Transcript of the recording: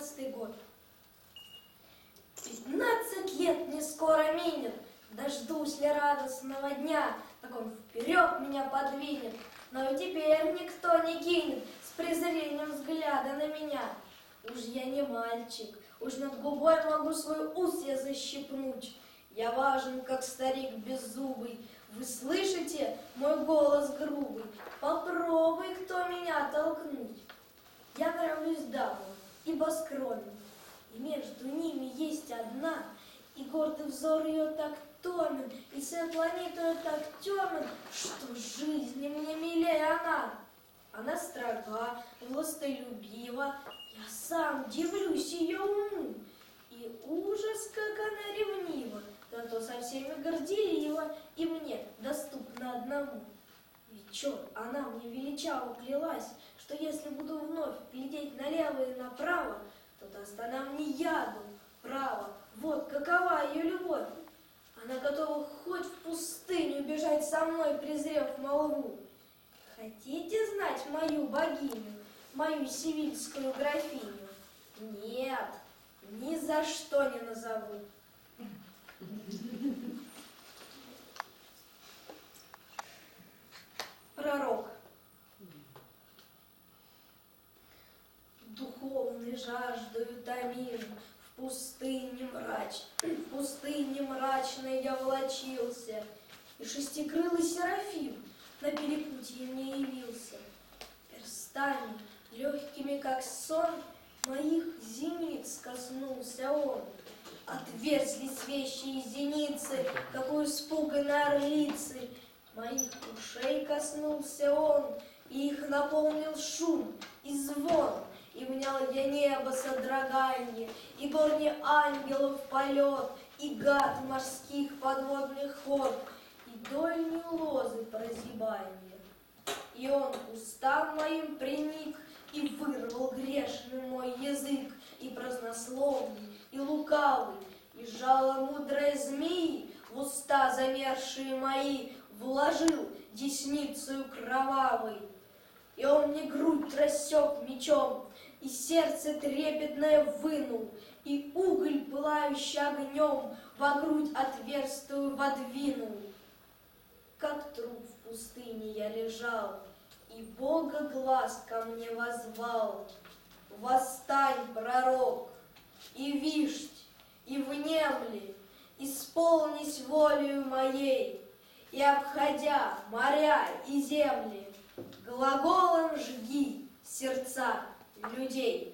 17 год. 15 лет не скоро минет, Дождусь ли радостного дня, Так он вперед меня подвинет, Но и теперь никто не кинет С презрением взгляда на меня. Уж я не мальчик, уж над губой Могу свой ус я защипнуть. Я важен, как старик беззубый, Вы слышите мой голос грубый? Попробуй, кто меня толкнуть. Я нравлюсь дамам, ибо скромен, И между ними есть одна, И гордый взор ее так томен, И свет планеты ее так темен, Что жизни мне милее она. Она строга, властолюбива, Я сам дивлюсь ее уму, И ужас, как она ревнива, Зато со всеми горделива, И. Ведь черт, она мне величаво клялась, что если буду вновь глядеть налево и направо, то даст она мне яду, право. Вот какова ее любовь. Она готова хоть в пустыню бежать со мной, презрев молву. Хотите знать мою богиню, мою сивильскую графиню? Нет, ни за что не назову. Пророк. Духовной жаждою томим, в пустыне мрач, в пустыне мрачной я влочился, и шестикрылый Серафим на перепутье мне явился. Перстами, легкими, как сон, моих зениц коснулся он. Отверзлись вещи и зеницы, как у испуганной орлицы, Моих ушей коснулся он, и их наполнил шум и звон, и внял я небо содроганье, и горни ангелов полет, и гад морских подводных ход, и дольни лозы прозябания. И он устам моим приник, и вырвал грешный мой язык, и празднословный, и лукавый, и жало мудрой змеи в уста замершие мои, вложил десницею кровавой. И он мне грудь рассек мечом, и сердце трепетное вынул, и уголь, пылающий огнем, во грудь отверстую водвинул. Как труп в пустыне я лежал, и Бога глаз ко мне возвал. Восстань, пророк, и вишь, и внемли, исполнись волею моей, и, обходя моря и земли, глаголом жги сердца людей.